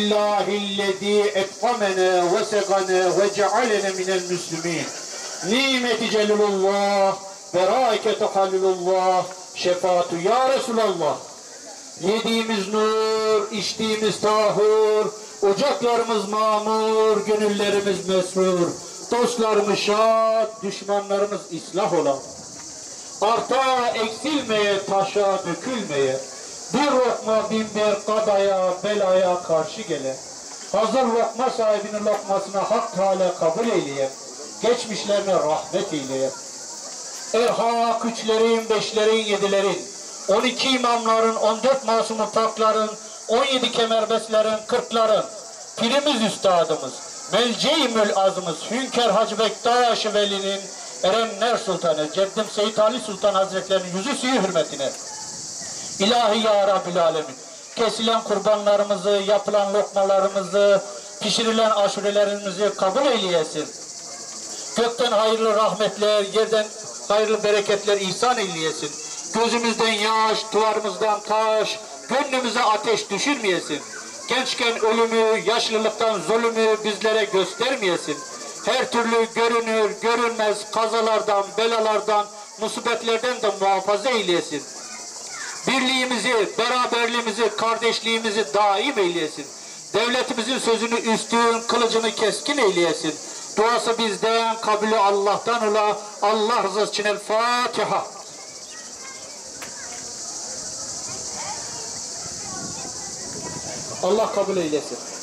Elhamdülillahillezî etkamene ve segane ve cealene minel müslümin. Nimeti celilullah, beraketi halilullah, şefaatu ya Resulallah. Yediğimiz nur, içtiğimiz tahur, ocaklarımız mamur, gönüllerimiz mesrur, dostlarımız şad, düşmanlarımız islah olan. Arta eksilmeye, taşa dökülmeye, bir lokma bin bir kadaya, belaya karşı gele. Hazır lokma sahibinin lokmasına hak Teala kabul eyleye. Geçmişlerine rahmet eyleye. Erha üçlerin, beşlerin, yedilerin, 12 imamların, 14 masum takların, 17 kemerbeslerin, kırkların, pirimiz üstadımız, Melceimül azımız, Hünkar Hacı Bektaş Veli'nin, Erenler Sultanı, Ceddim Seyyid Ali Sultan Hazretlerinin yüzü suyu hürmetine, İlahi Ya Rabbil Alemin, kesilen kurbanlarımızı, yapılan lokmalarımızı, pişirilen aşurelerimizi kabul eyleyesin. Gökten hayırlı rahmetler, yerden hayırlı bereketler ihsan eyleyesin. Gözümüzden yaş, duvarımızdan taş, gönlümüze ateş düşürmeyesin. Gençken ölümü, yaşlılıktan zulümü bizlere göstermeyesin. Her türlü görünür, görünmez kazalardan, belalardan, musibetlerden de muhafaza eyleyesin. Birliğimizi, beraberliğimizi, kardeşliğimizi daim eyleyesin. Devletimizin sözünü üstün, kılıcını keskin eyleyesin. Duası bizden, kabulü Allah'tan ola. Allah rızası için El Fatiha. Allah kabul eylesin.